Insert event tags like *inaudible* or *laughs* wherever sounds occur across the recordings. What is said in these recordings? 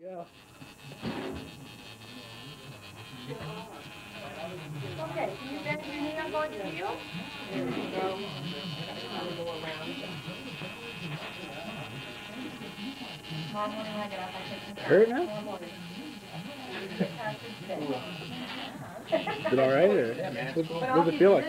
go. Okay, can you bend your knee? I'm going to you. There we go. I'll go around. Tomorrow when I get up, I take some Hurt now? Is it all right, or Yeah, man. what, what does it feel like?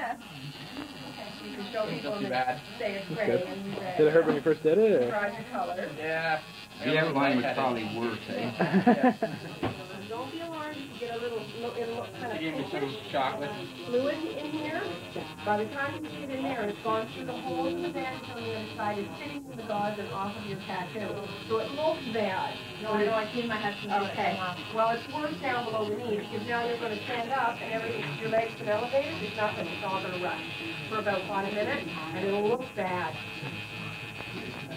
This. You can show people Not too that bad. say it's That's gray good. and you. Did it hurt when you first did it? Or? Try color. Yeah. The outline was probably worse, eh? *laughs* Don't be alarmed if you get a little, little, it'll look kind of They gave me some pinkish chocolate. fluid in here. By the time you get in there, it's gone through the holes in the bandage on the other side. It's sitting in the gauze and off of your tattoo. So it looks bad. No, I know, I cleaned my head from the Okay, well, it's worse down below the knee, because now you're gonna stand up, and everything, your legs have elevated, there's nothing, it's all gonna rust for about one minute, and it'll look bad.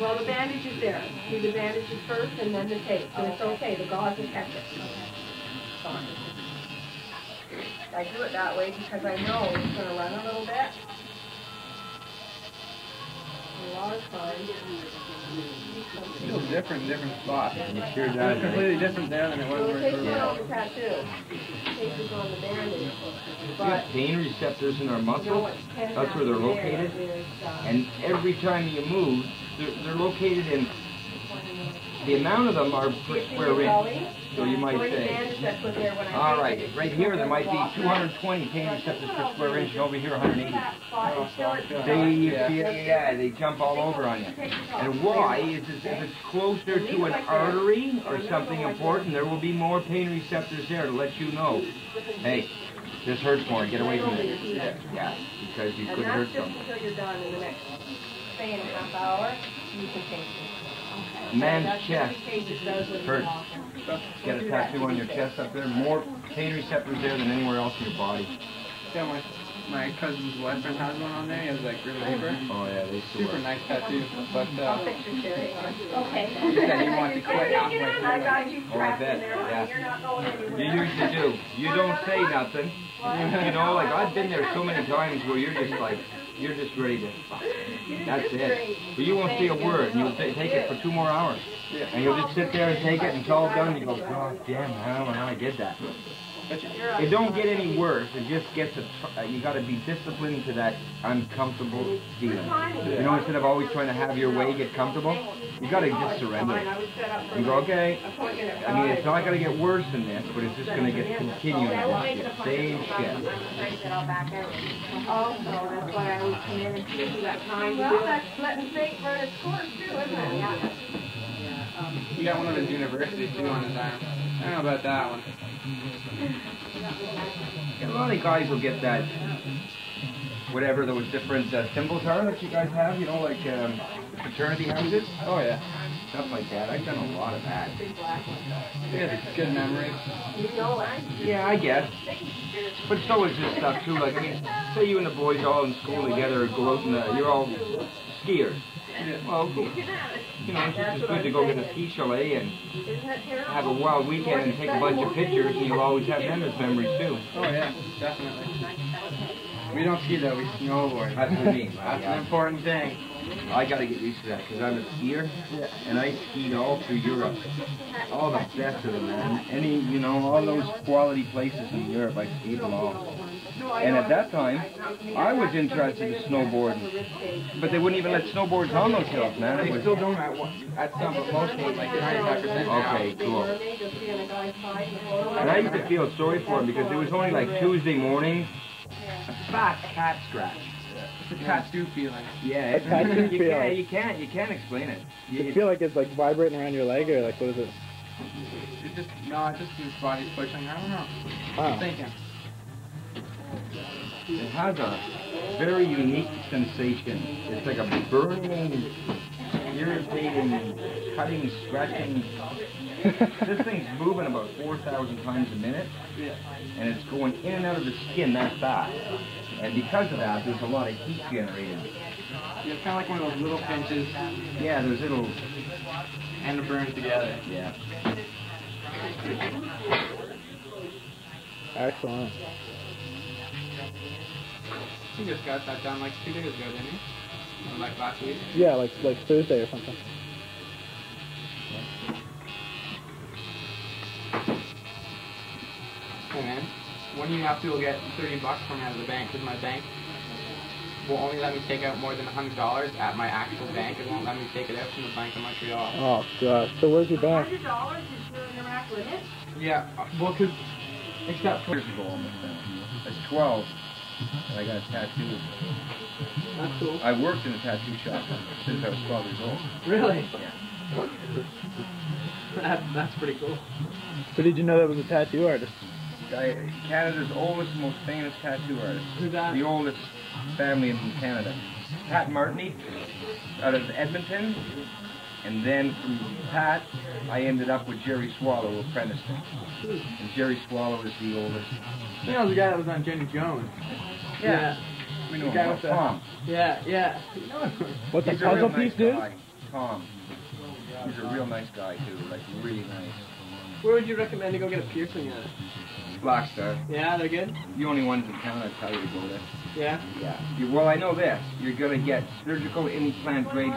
Well, the bandage is there. Do the bandages first and then the tape. And it's okay, the gauze will catch it. Fine. I do it that way because I know it's gonna run a little bit. A lot of times. Feels different in different spots. You sure does, was eh? completely different there than it was Well, where the it tape's first not was. on the tattoo. Tape is on the bandage. We But, have pain receptors in our muscles, that's where they're located. uh, and every time you move, they're, they're located in, the amount of them are per square inch. Belly. So you might say, bandage that's put there when I all take right, it, right it's here, there might be 220 pain receptors per square inch, and over here 180. That spot is still at- They, Yeah. yeah, yeah, they jump all over on you. And why is is if it's closer to an artery or something important, there will be more pain receptors there to let you know, hey, this hurts more, get away from it. Yeah, because you And could that's hurt just until you're done in the next, say in a half hour, you can take it. Man's chest every case it does when you hurts. Get a tattoo on your chest up there, more pain receptors there than anywhere else in your body. Yeah, my, my cousin's boyfriend has one on there. He has like Grim Reaper. Oh yeah, they Super work. nice tattoo. But I'll uh, fix your okay. *laughs* he said he wanted to quit halfway through. I got you Oh, I bet, yeah. you're not going anywhere. You usually do. You don't say nothing. You know, like I've been there so many times where you're just like, you're just ready to, that's it. But you won't say a word, and you'll take it for two more hours. And you'll just sit there and take it, and it's all done, and you go, God damn, I don't know how I did that. It don't get any worse, it just gets a, tr- uh, you gotta be disciplined to that uncomfortable feeling. You know, instead of always trying to have your way, get comfortable, you gotta just surrender. I was set up for You go, okay, I mean, it's not gonna get worse than this, but it's just gonna get continuing this shit, same shit. Also, that's why I always come in and see you that time. Well, that's letting fate run its course too, isn't it? Yeah. He got one of his universities too on his arm. I don't know about that one. A lot of guys will get that, whatever those different uh, symbols are that you guys have, you know, like um, fraternity houses, Oh yeah. stuff like that. I've done a lot of that. A good know, Yeah, I guess. But so is this stuff too. Like, I mean, say you and the boys all in school together, go out and uh, you're all skiers. Well, you know, it's just as good to go get a ski chalet and isn't it terrible? have a wild weekend and take a bunch of pictures, and you'll always have them as memories too. Oh yeah, definitely. We don't ski though, we snowboard. That's what I mean. *laughs* That's an important thing. I gotta get used to that because I'm a skier, and I skied all through Europe, all the best of them, man. Any, you know, all those quality places in Europe, I skied them all. And at that time, I was interested in snowboarding, but they wouldn't even let snowboards on those hills, man. It They was still don't at, at some, but most of them, like 95% Okay, cool. And I used to feel sorry for him because it was only like Tuesday morning, a fat cat scratch. It's a tattoo feeling. Yeah, *laughs* A tattoo you feeling. can't, you can't, you can't explain it. You- Does it feel like it's like vibrating around your leg, or like what is it? It just, no, it just his body's pushing. I don't know. Wow. I'm thinking. It has a very unique sensation. It's like a burning irritating, cutting, scratching. this thing's moving about 4,000 times a minute, and it's going in and out of the skin that fast. And because of that, there's a lot of heat generated. Yeah, it's kind of like one of those little pinches Yeah, there's little. and it burns together. Yeah. Excellent. He just got that done like two days ago, didn't he? Or like last week. Yeah, like like Thursday or something. Hey man, one you have to will get 30 bucks from me out of the bank because my bank will only let me take out more than $100 at my actual bank. It won't let me take it out from the Bank of Montreal. Oh gosh. So where's your bank? Hundred dollars is your Interac limit? Yeah, uh, well, because except for Years ago, almost now. 12, and I got a tattoo. that's cool. I worked in a tattoo shop since I was 12 years old. Really? That, that's pretty cool. So did you know that was a tattoo artist? Guy, Canada's oldest, most famous tattoo artist. Who's that? The oldest family in Canada. Pat Martini, out of Edmonton. And then from Pat, I ended up with Jerry Swallow, who apprenticed me. And Jerry Swallow is the oldest. You know the guy that was on Jenny Jones? Yeah. We know The guy him. with the- Tom. Yeah, yeah. You know him. What's a He's puzzle real nice piece, dude? guy. Tom. He's a real nice guy, too. Like, really nice. Where would you recommend to go get a piercing at? Black Star. Yeah, they're good? The only ones in town I tell you to go there. Yeah? Yeah. You, well, I know this. You're going to get surgical implant grade.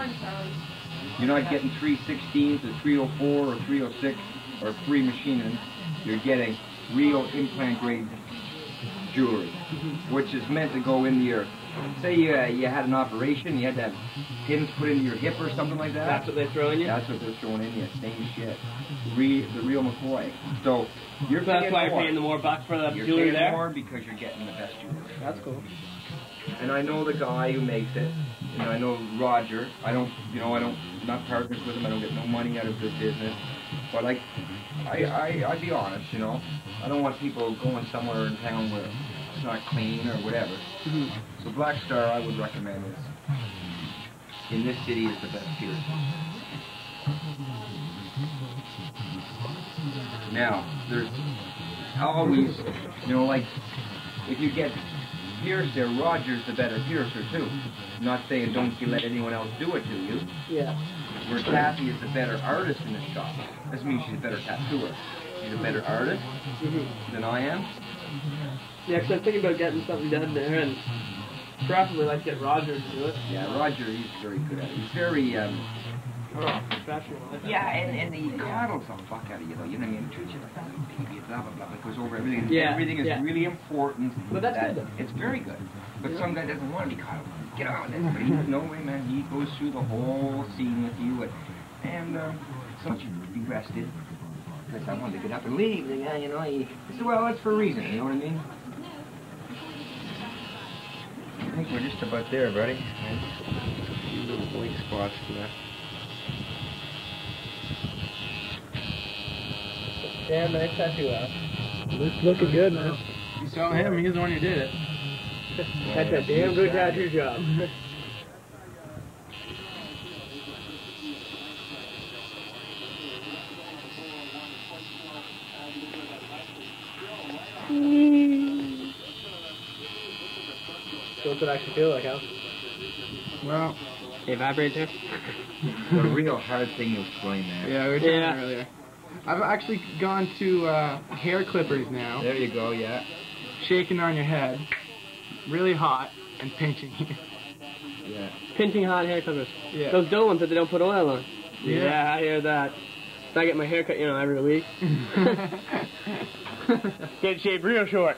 You're not getting 316s or 304 or 306 or free machining. You're getting real implant grade jewelry, which is meant to go into your. Say you, uh, you had an operation, you had to have pins put into your hip or something like that. That's what they're throwing you? That's what they're throwing in you. Same shit. Re, the real McCoy. So you're So that's why more. you're paying the more bucks for the You're jewelry paying there? more because you're getting the best jewelry. That's cool. And I know the guy who makes it. And I know Roger. I don't, you know, I don't, not partners with them. I don't get no money out of the business. But I, I, I, I'd be honest, you know. I don't want people going somewhere in town where it's not clean or whatever. Mm-hmm. So Black Star, I would recommend is in this city is the best piercing. Now, there's always, you know, like if you get pierced there, Roger's the better piercer too. I'm not saying don't you let anyone else do it to you. Yeah. Where Kathy is the better artist in the shop. Doesn't mean she's a better tattooer. She's a better artist than I am. Yeah, 'cause I'm thinking about getting something done there and preferably like get Roger to do it. Yeah, Roger, he's very good at it. He's very, um. Yeah, and, and he coddles the fuck out of you though. You know what I mean? Treats you like a baby, blah blah blah. It goes over everything. Yeah, everything is yeah. really important. But that's that- good though. It's very good. But some guy doesn't want to be coddled. Get on it. But he, no way, man. He goes through the whole scene with you, and, and um, so you be rested. Because I wanted to get up and leave. The guy, you know, he, he said, well, that's for a reason. You know what I mean? I think we're just about there, buddy. A few little blank spots left. Damn nice tattoo out. Looks looking good, man. You saw him, he's the one who did it. *laughs* That's a damn good tattoo job. So *laughs* what's it actually feel like, Al? Well, it vibrates here. a real hard thing to explain that. Yeah, we were talking earlier. I've actually gone to uh, hair clippers now, There you go, yeah. shaking on your head, really hot, and pinching you. *laughs* Yeah. Pinching hot hair clippers. Yeah. Those dull ones that they don't put oil on. Yeah. I hear that. So I get my hair cut, you know, every week. *laughs* *laughs* Get shaved real short.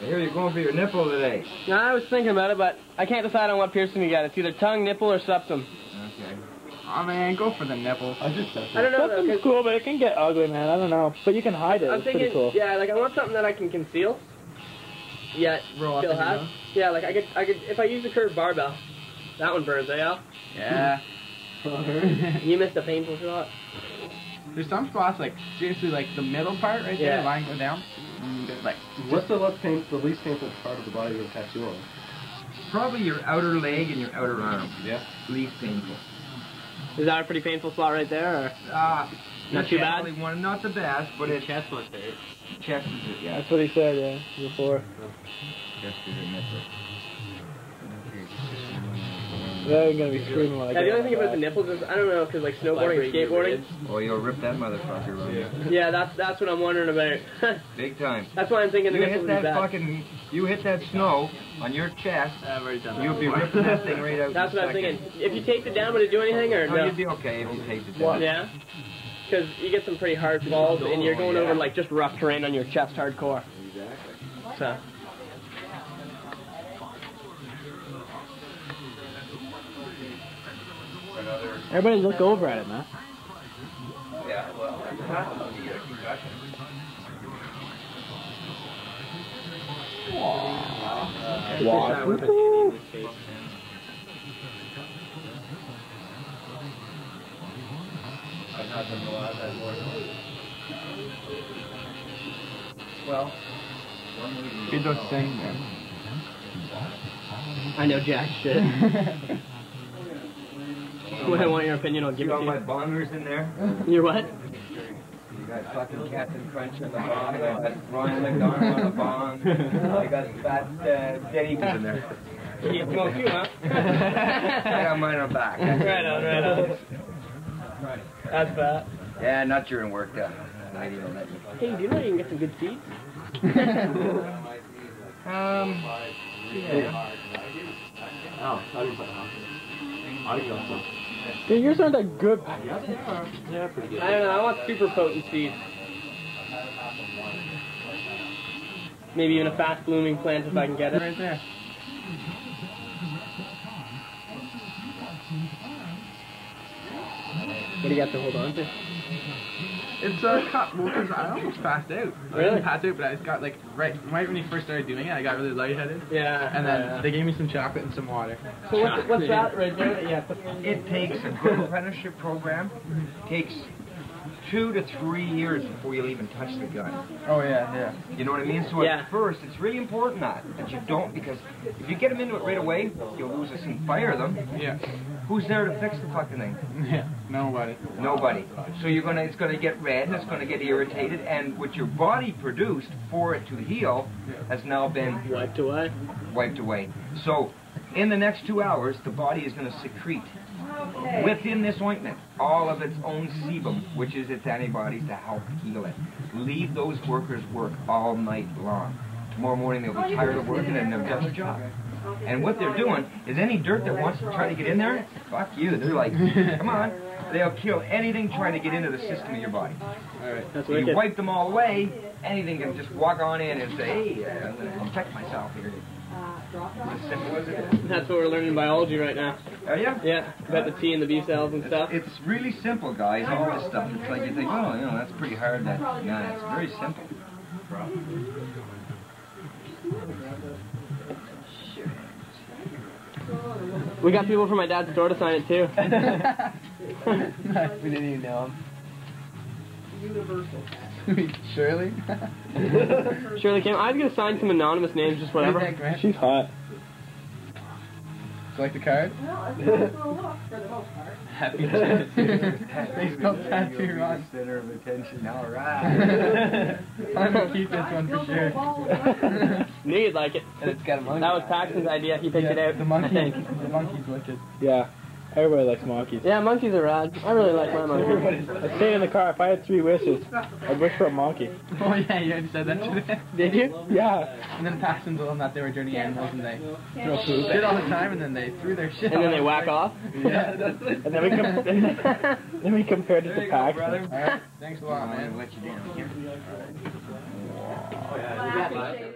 I hear you're going for your nipple today. No, I was thinking about it, but I can't decide on what piercing to get. It's either tongue, nipple, or septum. Okay. oh man, go for the nipple. I just I don't know. though, Something's 'cause cool, but it can get ugly, man. I don't know. But you can hide it. I'm It's thinking, pretty cool. yeah, like I want something that I can conceal. Yet Roll up still in have. nose. Yeah, like I could, I could, if I use the curved barbell, that one burns, eh, Al? Yeah. *laughs* You missed a painful shot. There's some spots like seriously like the middle part right Yeah. there, lying go down. Mm, like What's the less pain, the least painful part of the body to tattoo on? Probably your outer leg and your outer arm. Yeah. Least painful. Is that a pretty painful spot right there? Or? Uh, Not too bad? definitely One, not the best, but it's chest must hurt. chest is it, yeah. That's what he said, yeah, before. Chest is a nipple. They're gonna be screaming like Yeah, the only thing about the nipples is I don't know because like snowboarding and skateboarding. Oh, you'll rip that motherfucker, right? Yeah, that's that's what I'm wondering about. *laughs* Big time. that's why I'm thinking the You nipples hit would be that bad. fucking, you hit that snow on your chest, I've already done you'll be ripping that thing right out. That's in what I'm thinking. If you take it down, would it do anything or No, no? you'd be okay if you taped it down. Yeah. Because you get some pretty hard falls, and you're going over like just rough terrain on your chest hardcore. Exactly. So. Everybody look over at it, man. Yeah, well, that's you get a concussion. Well, He does sing, man. I know jack shit. *laughs* when I want your opinion, I'll give you it got to my you. bongers in there. *laughs* You're what? You got fucking Captain Crunch on the bong. I got Ronald McDonald on the bong. I got *laughs* fat uh, Dead Eagles in there. You smoke too, huh? *laughs* I got mine on back. right on, right on. That's fat. Yeah, not during work though. Lady will let. Hey, do you know you can get some good seeds? Um, yeah. Oh, I didn't put I got some. Dude, yours aren't that good. Yeah, they are. Yeah, pretty good. I don't know. I want super potent seeds. Maybe even a fast blooming plant if I can get it. Right there. What do you got to hold on to? It's a uh, cut. Well, because I almost passed out. I Really? didn't pass out, but I just got like right right when you first started doing it, I got really lightheaded. Yeah. And then yeah. they gave me some chocolate and some water. So what's, what's that right there? that you have to- It takes a good apprenticeship program. Takes two to three years before you'll even touch the gun. Oh yeah, yeah. You know what I mean? So Yeah. at first, it's really important that that you don't because if you get them into it right away, you'll lose us and fire them. Yeah. Who's there to fix the fucking thing? Yeah. Nobody. Nobody. So you're gonna, it's gonna get red, and it's gonna get irritated, and what your body produced for it to heal has now been Wiped away. wiped away. So in the next two hours, the body is gonna secrete within this ointment all of its own sebum, which is its antibodies to help heal it. Leave those workers work all night long. Tomorrow morning they'll be tired of working and they've done their job. And what they're doing is any dirt that wants to try to get in there, fuck you. They're like, come on. They'll kill anything trying to get into the system of your body. Alright. That's You wipe them all away, anything can just walk on in and say, hey, uh, I'm gonna protect myself here. As simple as it is. That's what we're learning in biology right now. Oh yeah? Yeah, about the T and the B cells and stuff. It's really simple, guys. All this stuff. It's like you think, oh, you know, that's pretty hard. That, nah, it's very simple. We got people from my dad's store to sign it too. *laughs* we didn't even know him. *laughs* Shirley? Shirley came. I was gonna sign some anonymous names, just whatever. What do you think, man? She's hot. Do you like the card? Well, it's a little look for the most part. Happy tattoo. They tattoo wrong. Center of attention. All right. *laughs* I'm gonna keep this one for sure. Knew *laughs* you'd like it. And it's got a monkey. That was Paxton's idea. He picked it out. The monkey. The monkey's wicked. Yeah. Everybody likes monkeys. Yeah, monkeys are rad. I really like my monkey. I stayed in the car. If I had three wishes, I'd wish for a monkey. Oh yeah, you already said that today. *laughs* Did you? Yeah. And then Paxton told them that they were dirty animals and they throw poop. Did all the time and then they threw their shit. And then they whack off. Yeah. *laughs* And then we com- *laughs* then we compared it to you go, brother. Alright, thanks a lot, man. gonna let you down here. Well, after you shave-